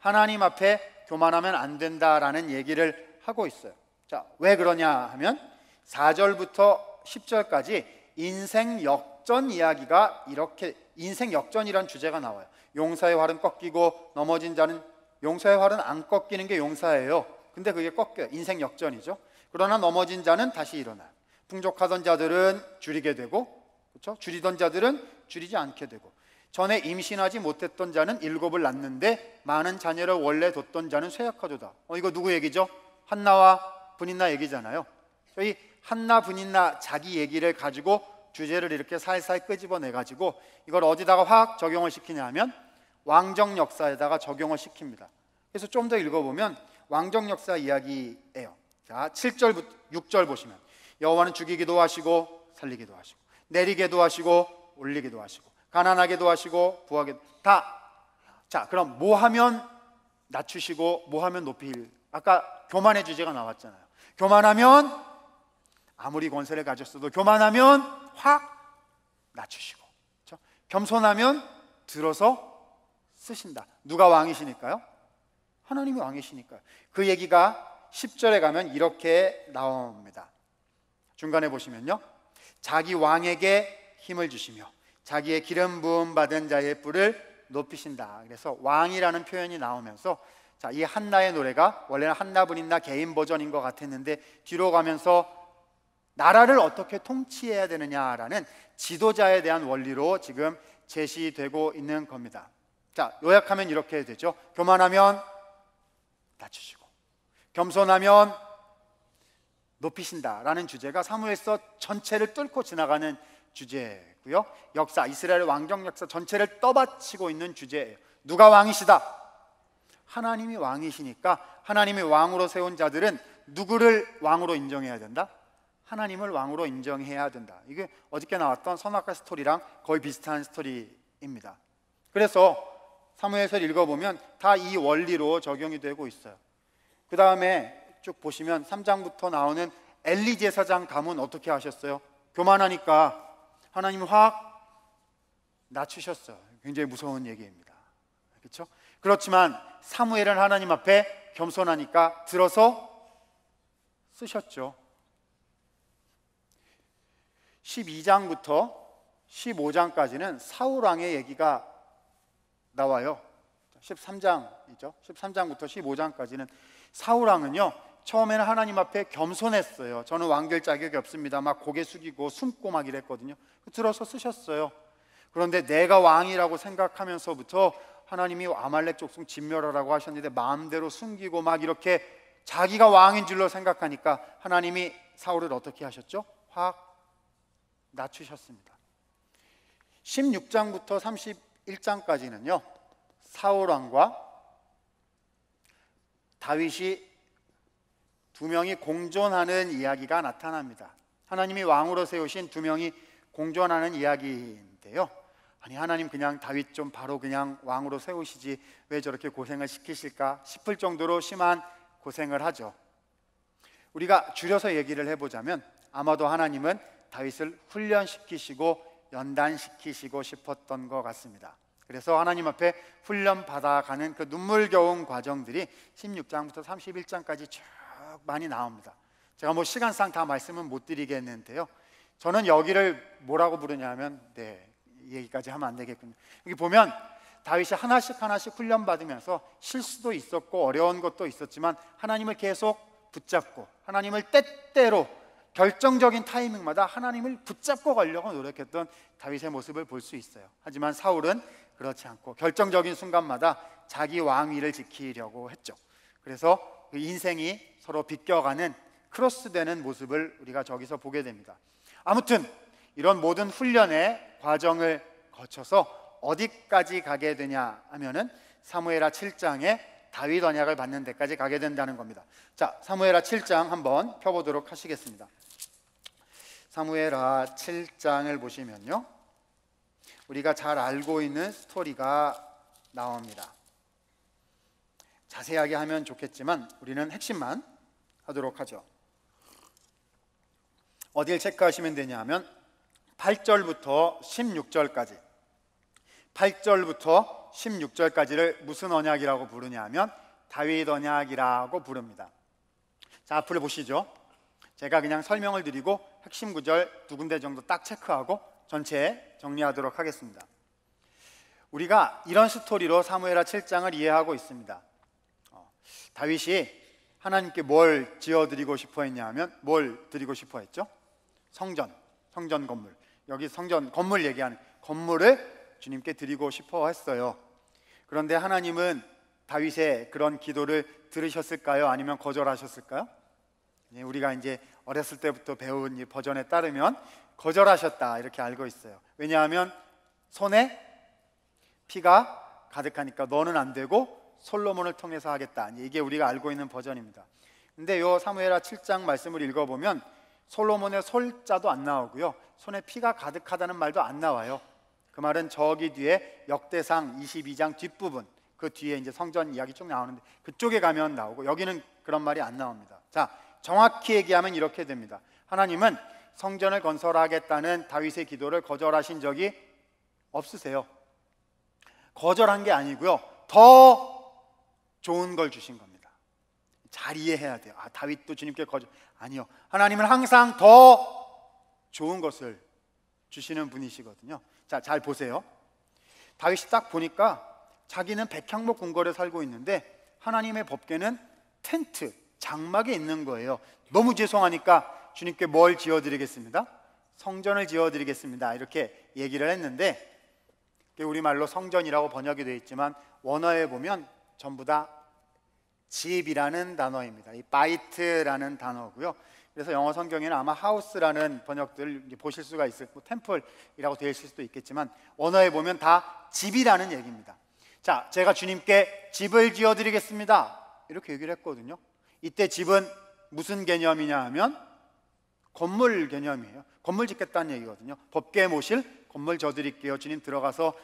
Speaker 1: 하나님 앞에 교만하면 안 된다라는 얘기를 하고 있어요. 자, 왜 그러냐 하면 4절부터 10절까지 인생 역전 이야기가 이렇게 인생 역전이란 주제가 나와요. 용사의 활은 꺾이고 넘어진 자는 용사의 활은 안 꺾이는 게 용사예요. 근데 그게 꺾여요. 인생 역전이죠. 그러나 넘어진 자는 다시 일어나요. 풍족하던 자들은 줄이게 되고 그렇죠? 줄이던 자들은 줄이지 않게 되고 전에 임신하지 못했던 자는 일곱을 낳는데 많은 자녀를 원래 뒀던 자는 쇠약하도다. 어 이거 누구 얘기죠? 한나와 분인나 얘기잖아요. 저희 한나 분인나 자기 얘기를 가지고 주제를 이렇게 살살 끄집어내 가지고 이걸 어디다가 확 적용을 시키냐면 왕정 역사에다가 적용을 시킵니다. 그래서 좀 더 읽어보면 왕정 역사 이야기예요. 자, 7절 6절 보시면 여호와는 죽이기도 하시고 살리기도 하시고 내리게도 하시고 올리기도 하시고 가난하게도 하시고 부하게 다. 자, 그럼 뭐 하면 낮추시고 뭐 하면 높일? 아까 교만의 주제가 나왔잖아요. 교만하면 아무리 권세를 가졌어도 교만하면 확 낮추시고 그렇죠? 겸손하면 들어서 쓰신다. 누가 왕이시니까요? 하나님이 왕이시니까요. 그 얘기가 10절에 가면 이렇게 나옵니다. 중간에 보시면요. 자기 왕에게 힘을 주시며 자기의 기름 부음 받은 자의 뿔을 높이신다. 그래서 왕이라는 표현이 나오면서 자, 이 한나의 노래가 원래는 한나 분인나 개인 버전인 것 같았는데 뒤로 가면서 나라를 어떻게 통치해야 되느냐라는 지도자에 대한 원리로 지금 제시되고 있는 겁니다. 자, 요약하면 이렇게 되죠. 교만하면 낮추시고 겸손하면 높이신다라는 주제가 사무엘서 전체를 뚫고 지나가는 주제고요. 역사 이스라엘 왕정 역사 전체를 떠받치고 있는 주제예요. 누가 왕이시다? 하나님이 왕이시니까 하나님이 왕으로 세운 자들은 누구를 왕으로 인정해야 된다? 하나님을 왕으로 인정해야 된다. 이게 어저께 나왔던 선악과 스토리랑 거의 비슷한 스토리입니다. 그래서 사무엘서 읽어보면 다 이 원리로 적용이 되고 있어요. 그 다음에 쭉 보시면 3장부터 나오는 엘리 제사장 가문 어떻게 하셨어요? 교만하니까 하나님 확 낮추셨어요. 굉장히 무서운 얘기입니다. 그렇죠? 그렇지만 사무엘은 하나님 앞에 겸손하니까 들어서 쓰셨죠. 12장부터 15장까지는 사울 왕의 얘기가 나와요. 13장이죠. 13장부터 15장까지는 사울 왕은요. 처음에는 하나님 앞에 겸손했어요. 저는 왕될 자격이 없습니다. 막 고개 숙이고 숨고 막 이랬거든요. 들어서 쓰셨어요. 그런데 내가 왕이라고 생각하면서부터 하나님이 아말렉 족속 진멸하라고 하셨는데 마음대로 숨기고 막 이렇게 자기가 왕인 줄로 생각하니까 하나님이 사울을 어떻게 하셨죠? 확 낮추셨습니다. 16장부터 31장까지는요. 사울 왕과 다윗이 두 명이 공존하는 이야기가 나타납니다. 하나님이 왕으로 세우신 두 명이 공존하는 이야기인데요. 아니 하나님 그냥 다윗 좀 바로 그냥 왕으로 세우시지 왜 저렇게 고생을 시키실까 싶을 정도로 심한 고생을 하죠. 우리가 줄여서 얘기를 해보자면 아마도 하나님은 다윗을 훈련시키시고 연단시키시고 싶었던 것 같습니다. 그래서 하나님 앞에 훈련 받아가는 그 눈물겨운 과정들이 16장부터 31장까지 쭉 많이 나옵니다. 제가 뭐 시간상 다 말씀은 못 드리겠는데요. 저는 여기를 뭐라고 부르냐면 네, 이 얘기까지 하면 안 되겠군요. 여기 보면 다윗이 하나씩 하나씩 훈련 받으면서 실수도 있었고 어려운 것도 있었지만 하나님을 계속 붙잡고 하나님을 때때로 결정적인 타이밍마다 하나님을 붙잡고 가려고 노력했던 다윗의 모습을 볼 수 있어요. 하지만 사울은 그렇지 않고 결정적인 순간마다 자기 왕위를 지키려고 했죠. 그래서 그 인생이 서로 비껴가는 크로스되는 모습을 우리가 저기서 보게 됩니다. 아무튼 이런 모든 훈련의 과정을 거쳐서 어디까지 가게 되냐 하면은 사무엘하 7장에 다윗 언약을 받는 데까지 가게 된다는 겁니다. 자, 사무엘하 7장 한번 펴 보도록 하시겠습니다. 사무엘하 7장을 보시면요. 우리가 잘 알고 있는 스토리가 나옵니다. 자세하게 하면 좋겠지만 우리는 핵심만 하도록 하죠. 어딜 체크하시면 되냐 하면 8절부터 16절까지 8절부터 16절까지를 무슨 언약이라고 부르냐 하면 다윗 언약이라고 부릅니다. 자, 앞을 보시죠. 제가 그냥 설명을 드리고 핵심 구절 두 군데 정도 딱 체크하고 전체 정리하도록 하겠습니다. 우리가 이런 스토리로 사무엘하 7장을 이해하고 있습니다. 어, 다윗이 하나님께 뭘 지어드리고 싶어 했냐 면 뭘 드리고 싶어 했죠? 성전, 성전 건물. 여기 성전 건물 얘기하는 건물을 주님께 드리고 싶어 했어요. 그런데 하나님은 다윗의 그런 기도를 들으셨을까요? 아니면 거절하셨을까요? 예, 우리가 이제 어렸을 때부터 배운 이 버전에 따르면 거절하셨다 이렇게 알고 있어요. 왜냐하면 손에 피가 가득하니까 너는 안 되고 솔로몬을 통해서 하겠다. 이게 우리가 알고 있는 버전입니다. 근데 요 사무엘하 7장 말씀을 읽어 보면 솔로몬의 솔자도 안 나오고요. 손에 피가 가득하다는 말도 안 나와요. 그 말은 저기 뒤에 역대상 22장 뒷부분 그 뒤에 이제 성전 이야기 쭉 나오는데 그쪽에 가면 나오고 여기는 그런 말이 안 나옵니다. 자, 정확히 얘기하면 이렇게 됩니다. 하나님은 성전을 건설하겠다는 다윗의 기도를 거절하신 적이 없으세요. 거절한 게 아니고요. 더 좋은 걸 주신 겁니다. 잘 이해해야 돼요. 아, 다윗도 주님께 거절. 아니요. 하나님은 항상 더 좋은 것을 주시는 분이시거든요. 자, 잘 보세요. 다윗이 딱 보니까 자기는 백향목 궁궐에 살고 있는데 하나님의 법궤는 텐트, 장막에 있는 거예요. 너무 죄송하니까 주님께 뭘 지어 드리겠습니다? 성전을 지어 드리겠습니다. 이렇게 얘기를 했는데 우리말로 성전이라고 번역이 되어 있지만 원어에 보면 전부 다 집이라는 단어입니다. 이 בית라는 단어고요. 그래서 영어 성경에는 아마 하우스라는 번역들 보실 수가 있을 뭐 템플이라고 되어 있을 수도 있겠지만 원어에 보면 다 집이라는 얘기입니다. 자, 제가 주님께 집을 지어 드리겠습니다. 이렇게 얘기를 했거든요. 이때 집은 무슨 개념이냐 하면 건물 개념이에요. 건물 짓겠다는 얘기거든요. 법계 모실 건물 져 드릴게요. 주님 들어가서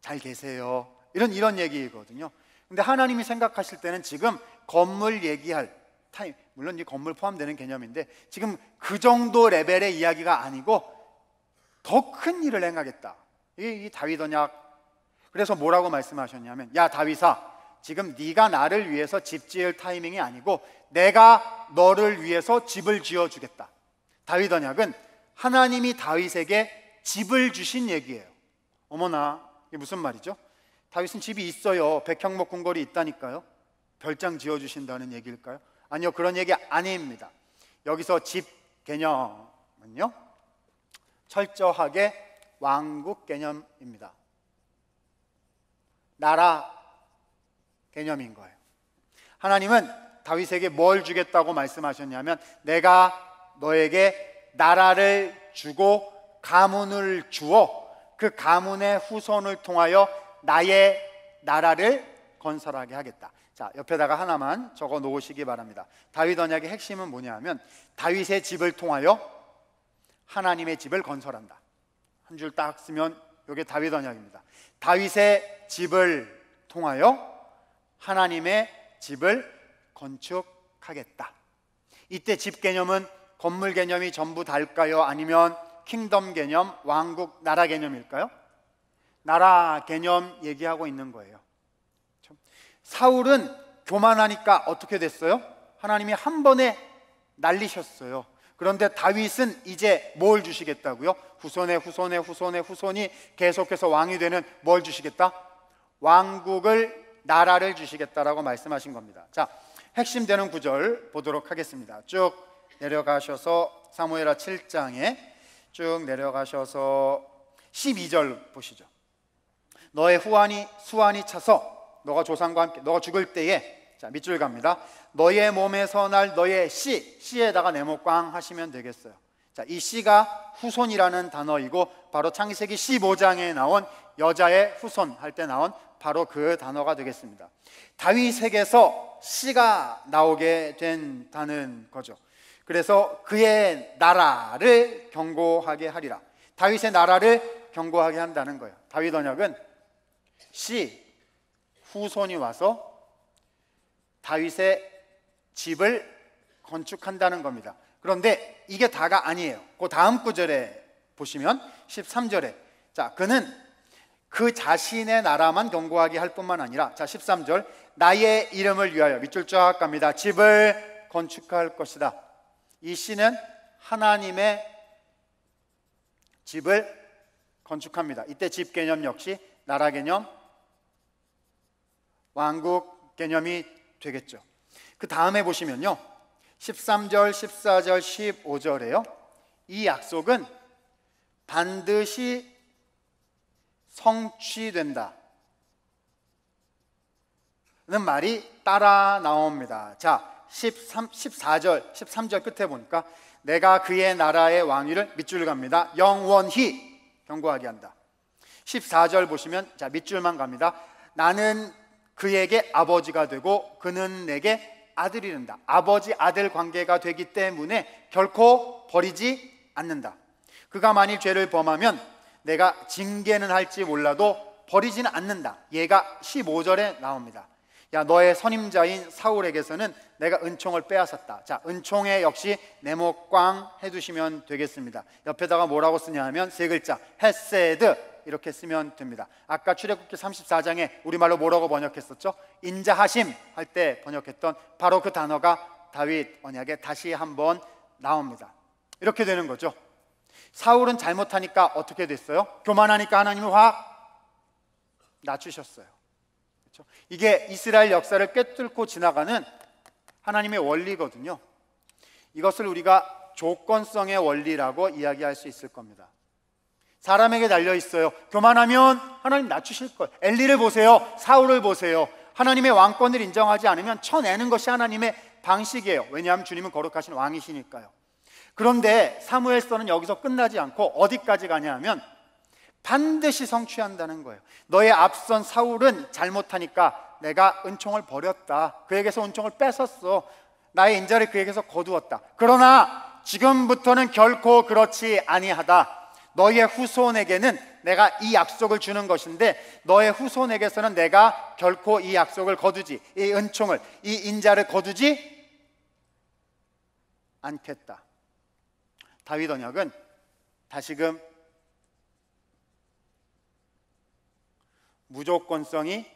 Speaker 1: 잘 계세요. 이런 이런 얘기거든요. 근데 하나님이 생각하실 때는 지금 건물 얘기할 타임, 물론 이 건물 포함되는 개념인데 지금 그 정도 레벨의 이야기가 아니고 더 큰 일을 행하겠다. 이, 이 다윗 언약. 그래서 뭐라고 말씀하셨냐면, 야 다윗아, 지금 네가 나를 위해서 집 지을 타이밍이 아니고 내가 너를 위해서 집을 지어 주겠다. 다윗 언약은 하나님이 다윗에게 집을 주신 얘기예요. 어머나, 이게 무슨 말이죠? 다윗은 집이 있어요. 백향목 궁궐이 있다니까요. 별장 지어 주신다는 얘기일까요? 아니요. 그런 얘기 아닙니다. 여기서 집 개념은요. 철저하게 왕국 개념입니다. 나라 개념인 거예요. 하나님은 다윗에게 뭘 주겠다고 말씀하셨냐면 내가 너에게 나라를 주고 가문을 주어 그 가문의 후손을 통하여 나의 나라를 건설하게 하겠다. 자, 옆에다가 하나만 적어 놓으시기 바랍니다. 다윗 언약의 핵심은 뭐냐면 다윗의 집을 통하여 하나님의 집을 건설한다. 한 줄 딱 쓰면 이게 다윗 언약입니다. 다윗의 집을 통하여 하나님의 집을 건축하겠다. 이때 집 개념은 건물 개념이 전부 달까요? 아니면 킹덤 개념, 왕국, 나라 개념일까요? 나라 개념 얘기하고 있는 거예요. 사울은 교만하니까 어떻게 됐어요? 하나님이 한 번에 날리셨어요. 그런데 다윗은 이제 뭘 주시겠다고요? 후손의 후손의 후손의 후손이 계속해서 왕이 되는 뭘 주시겠다? 왕국을 나라를 주시겠다라고 말씀하신 겁니다. 자, 핵심 되는 구절 보도록 하겠습니다. 쭉 내려가셔서 사무엘하 7장에 쭉 내려가셔서 12절 보시죠. 너의 후환이 수완이 차서 너가 조상과 함께 너가 죽을 때에 자 밑줄 갑니다. 너의 몸에서 날 너의 씨 씨에다가 네모꽝 하시면 되겠어요. 자, 이 씨가 후손이라는 단어이고 바로 창세기 15장에 나온 여자의 후손 할 때 나온 바로 그 단어가 되겠습니다. 다윗에게서 씨가 나오게 된다는 거죠. 그래서 그의 나라를 경고하게 하리라. 다윗의 나라를 경고하게 한다는 거예요. 다윗 언약은 씨 후손이 와서 다윗의 집을 건축한다는 겁니다. 그런데 이게 다가 아니에요. 그 다음 구절에 보시면 13절에 자, 그는 그 자신의 나라만 경고하게 할 뿐만 아니라 자 13절 나의 이름을 위하여 밑줄 쫙 갑니다. 집을 건축할 것이다. 이 씨는 하나님의 집을 건축합니다. 이때 집 개념 역시 나라 개념, 왕국 개념이 되겠죠. 그 다음에 보시면요. 13절, 14절, 15절에요. 이 약속은 반드시 성취된다. 는 말이 따라 나옵니다. 자, 13, 14절, 13절 끝에 보니까 내가 그의 나라의 왕위를 밑줄 갑니다. 영원히 경고하게 한다. 14절 보시면 자, 밑줄만 갑니다. 나는 그에게 아버지가 되고 그는 내게 아들이 된다. 아버지 아들 관계가 되기 때문에 결코 버리지 않는다. 그가 만일 죄를 범하면 내가 징계는 할지 몰라도 버리지는 않는다. 얘가 15절에 나옵니다. 야 너의 선임자인 사울에게서는 내가 은총을 빼앗았다. 자, 은총에 역시 네모꽝 해 두시면 되겠습니다. 옆에다가 뭐라고 쓰냐 하면 세 글자 헤세드 이렇게 쓰면 됩니다. 아까 출애굽기 34장에 우리말로 뭐라고 번역했었죠? 인자하심 할 때 번역했던 바로 그 단어가 다윗 언약에 다시 한번 나옵니다. 이렇게 되는 거죠. 사울은 잘못하니까 어떻게 됐어요? 교만하니까 하나님을 확 낮추셨어요. 그렇죠? 이게 이스라엘 역사를 꿰뚫고 지나가는 하나님의 원리거든요. 이것을 우리가 조건성의 원리라고 이야기할 수 있을 겁니다. 사람에게 달려 있어요. 교만하면 하나님 낮추실 거예요. 엘리를 보세요. 사울을 보세요. 하나님의 왕권을 인정하지 않으면 쳐내는 것이 하나님의 방식이에요. 왜냐하면 주님은 거룩하신 왕이시니까요. 그런데 사무엘서는 여기서 끝나지 않고 어디까지 가냐 하면 반드시 성취한다는 거예요. 너의 앞선 사울은 잘못하니까 내가 은총을 버렸다. 그에게서 은총을 뺏었어. 나의 인자를 그에게서 거두었다. 그러나 지금부터는 결코 그렇지 아니하다. 너의 후손에게는 내가 이 약속을 주는 것인데 너의 후손에게서는 내가 결코 이 약속을 거두지 이 은총을 이 인자를 거두지 않겠다. 다윗 언약은 다시금 무조건성이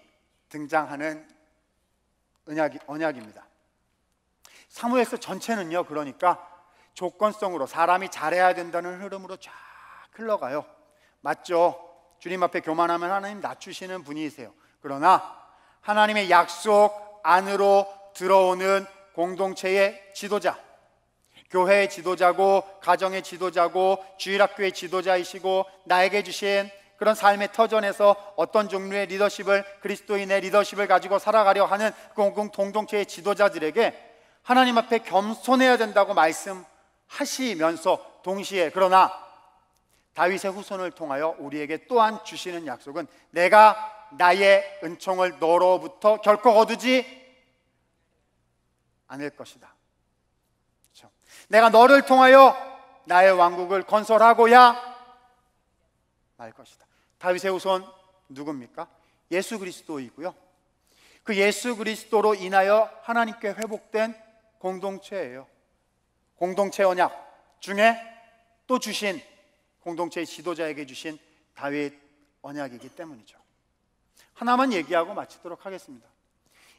Speaker 1: 등장하는 언약, 언약입니다. 사무엘서 전체는요, 그러니까 조건성으로 사람이 잘해야 된다는 흐름으로 쫙 흘러가요. 맞죠? 주님 앞에 교만하면 하나님 낮추시는 분이세요. 그러나 하나님의 약속 안으로 들어오는 공동체의 지도자, 교회의 지도자고 가정의 지도자고 주일학교의 지도자이시고 나에게 주신 그런 삶의 터전에서 어떤 종류의 리더십을 그리스도인의 리더십을 가지고 살아가려 하는 공공 동동체의 지도자들에게 하나님 앞에 겸손해야 된다고 말씀하시면서 동시에 그러나 다윗의 후손을 통하여 우리에게 또한 주시는 약속은 내가 나의 은총을 너로부터 결코 거두지 않을 것이다. 그렇죠? 내가 너를 통하여 나의 왕국을 건설하고야 말 것이다. 다윗의 후손 누굽니까? 예수 그리스도이고요. 그 예수 그리스도로 인하여 하나님께 회복된 공동체예요. 공동체 언약 중에 또 주신 공동체의 지도자에게 주신 다윗 언약이기 때문이죠. 하나만 얘기하고 마치도록 하겠습니다.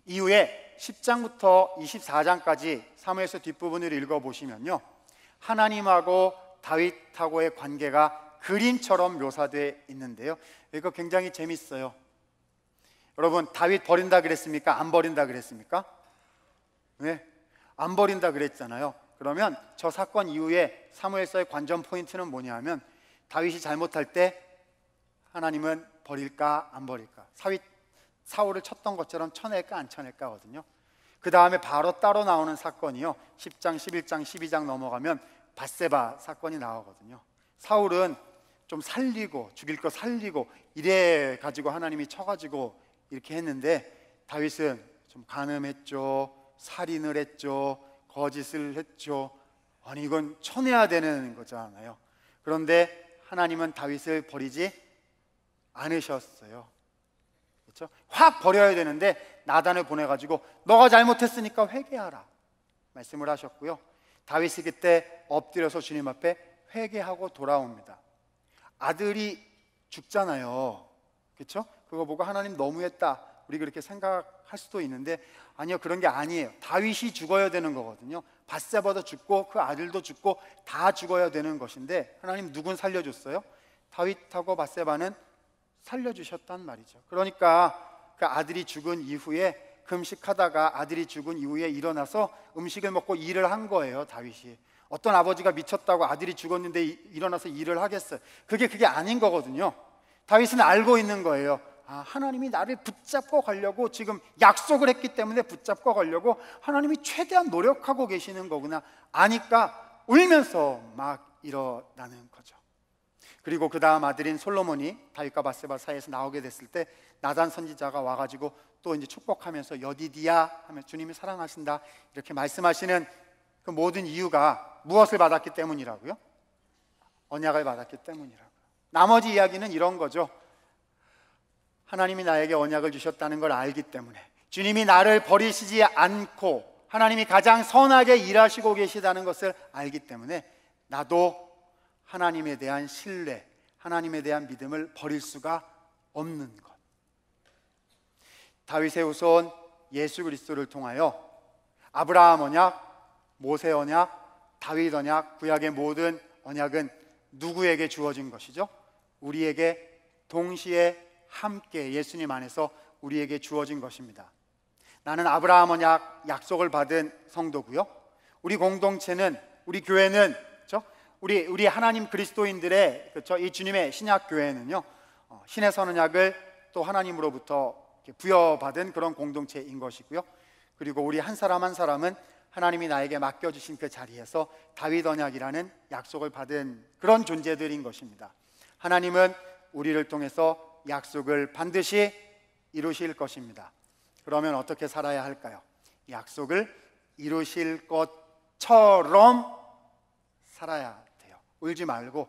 Speaker 1: 이후에 10장부터 24장까지 사무에서 뒷부분을 읽어 보시면요. 하나님하고 다윗하고의 관계가 그림처럼 묘사되어 있는데요. 이거 굉장히 재밌어요. 여러분, 다윗 버린다 그랬습니까? 안 버린다 그랬습니까? 네. 안 버린다 그랬잖아요. 그러면 저 사건 이후에 사무엘서의 관전 포인트는 뭐냐면 다윗이 잘못할 때 하나님은 버릴까 안 버릴까 사윗 사울을 쳤던 것처럼 쳐낼까 안 쳐낼까거든요. 그 다음에 바로 따로 나오는 사건이요. 10장, 11장, 12장 넘어가면 바세바 사건이 나오거든요. 사울은 좀 살리고 죽일 거 살리고 이래 가지고 하나님이 쳐가지고 이렇게 했는데 다윗은 좀 간음했죠. 살인을 했죠. 거짓을 했죠. 아니 이건 쳐내야 되는 거잖아요. 그런데 하나님은 다윗을 버리지 않으셨어요. 그렇죠? 확 버려야 되는데 나단을 보내 가지고 너가 잘못했으니까 회개하라. 말씀을 하셨고요. 다윗이 그때 엎드려서 주님 앞에 회개하고 돌아옵니다. 아들이 죽잖아요. 그렇죠? 그거 보고 하나님 너무했다. 우리 그렇게 생각할 수도 있는데 아니요 그런 게 아니에요. 다윗이 죽어야 되는 거거든요. 바세바도 죽고 그 아들도 죽고 다 죽어야 되는 것인데 하나님 누군 살려줬어요? 다윗하고 바세바는 살려주셨단 말이죠. 그러니까 그 아들이 죽은 이후에 금식하다가 아들이 죽은 이후에 일어나서 음식을 먹고 일을 한 거예요. 다윗이 어떤 아버지가 미쳤다고 아들이 죽었는데 일어나서 일을 하겠어요. 그게 그게 아닌 거거든요. 다윗은 알고 있는 거예요. 아, 하나님이 나를 붙잡고 가려고 지금 약속을 했기 때문에 붙잡고 가려고 하나님이 최대한 노력하고 계시는 거구나 아니까 울면서 막 일어나는 거죠. 그리고 그 다음 아들인 솔로몬이 다윗과 바세바 사이에서 나오게 됐을 때 나단 선지자가 와가지고 또 이제 축복하면서 여디디야 하면 주님이 사랑하신다 이렇게 말씀하시는 그 모든 이유가 무엇을 받았기 때문이라고요? 언약을 받았기 때문이라고. 나머지 이야기는 이런 거죠. 하나님이 나에게 언약을 주셨다는 걸 알기 때문에 주님이 나를 버리시지 않고 하나님이 가장 선하게 일하시고 계시다는 것을 알기 때문에 나도 하나님에 대한 신뢰, 하나님에 대한 믿음을 버릴 수가 없는 것. 다윗의 후손 예수 그리스도를 통하여 아브라함 언약, 모세 언약, 다윗 언약, 구약의 모든 언약은 누구에게 주어진 것이죠? 우리에게 동시에 함께 예수님 안에서 우리에게 주어진 것입니다. 나는 아브라함 언약 약속을 받은 성도고요. 우리 공동체는 우리 교회는 그렇죠? 우리 우리 하나님 그리스도인들의 그렇죠? 이 주님의 신약 교회는요. 어, 신의 선언약을 또 하나님으로부터 부여받은 그런 공동체인 것이고요. 그리고 우리 한 사람 한 사람은 하나님이 나에게 맡겨 주신 그 자리에서 다윗 언약이라는 약속을 받은 그런 존재들인 것입니다. 하나님은 우리를 통해서 약속을 반드시 이루실 것입니다. 그러면 어떻게 살아야 할까요? 약속을 이루실 것처럼 살아야 돼요. 울지 말고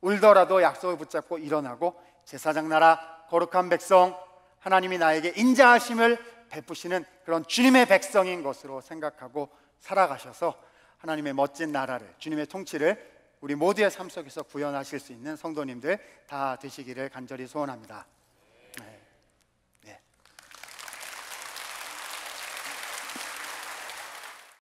Speaker 1: 울더라도 약속을 붙잡고 일어나고 제사장 나라 거룩한 백성 하나님이 나에게 인자하심을 베푸시는 그런 주님의 백성인 것으로 생각하고 살아가셔서 하나님의 멋진 나라를 주님의 통치를 우리 모두의 삶 속에서 구현하실 수 있는 성도님들 다 되시기를 간절히 소원합니다.